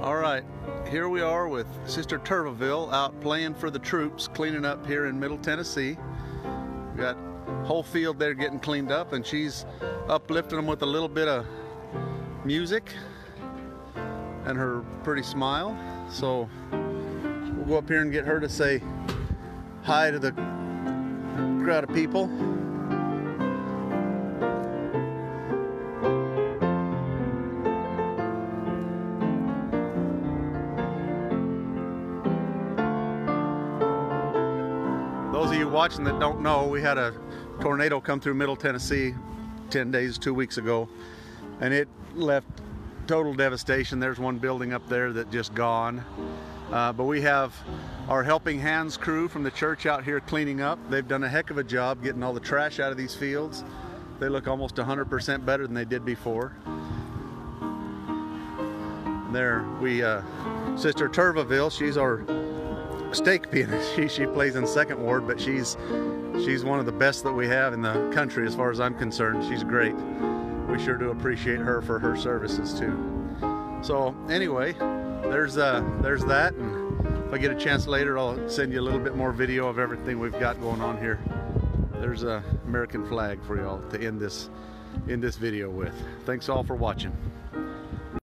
All right, here we are with Sister Turvaville out playing for the troops, cleaning up here in Middle Tennessee. We got whole field there getting cleaned up, and she's uplifting them with a little bit of music and her pretty smile. So we'll go up here and get her to say hi to the crowd of people. Those of you watching that don't know, we had a tornado come through Middle Tennessee 10 days, two weeks ago, and it left total devastation. There's one building up there that just gone. Uh, but we have our Helping Hands crew from the church out here cleaning up. They've done a heck of a job getting all the trash out of these fields. They look almost 100% better than they did before. There, we, uh, Sister Turvaville, she's our stake pianist. She, she plays in second ward, but she's she's one of the best that we have in the country as far as I'm concerned. She's great. We sure do appreciate her for her services too. So anyway, there's uh there's that and if I get a chance later I'll send you a little bit more video of everything we've got going on here. There's a American flag for y'all to end this end this video with. Thanks all for watching.